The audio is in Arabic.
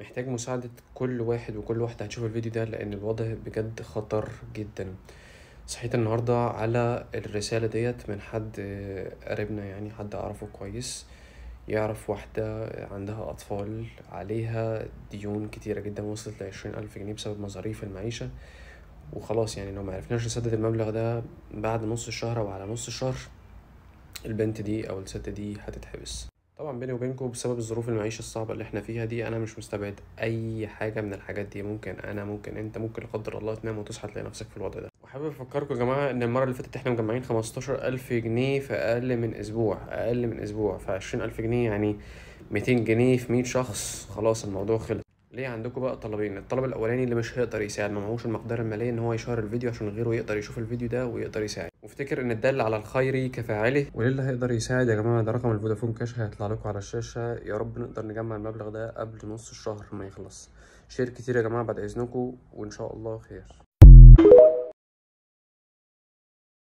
محتاج مساعدة كل واحد وكل واحدة هتشوف الفيديو ده لأن الوضع بجد خطر جدا. صحيت النهاردة على الرسالة ديت من حد قريبنا يعني حد أعرفه كويس يعرف واحدة عندها أطفال عليها ديون كتيرة جدا وصلت لعشرين ألف جنيه بسبب مصاريف المعيشة. وخلاص يعني لو معرفناش نسدد المبلغ ده بعد نص الشهر أو على نص الشهر البنت دي أو الست دي هتتحبس. طبعا بيني وبينكم بسبب الظروف المعيشة الصعبة اللي إحنا فيها دي أنا مش مستبعد أي حاجة من الحاجات دي. ممكن أنا ممكن أنت ممكن لا قدر الله تنام وتصحى تلاقي نفسك في الوضع ده. وحابب أفكركم يا جماعة إن المرة اللي فاتت إحنا مجمعين خمستاشر ألف جنيه في أقل من أسبوع أقل من أسبوع. فعشرين ألف جنيه يعني ميتين جنيه في مية شخص. خلاص الموضوع خلص. ليه عندكم بقى طلبين الطلب الأولاني اللي مش هيقدر يساعد ما معهوش المقدرة المالية إن هو يشير الفيديو عشان غيره يقدر يشوف الفيديو ده ويقدر يساعد. وافتكر إن الدال على الخير كفاعله. وللي هيقدر يساعد يا جماعة. ده رقم الفودافون كاش هيطلع لكم على الشاشة. يا رب نقدر نجمع المبلغ ده قبل نص الشهر ما يخلص. شير كتير يا جماعة بعد إذنكم وإن شاء الله خير.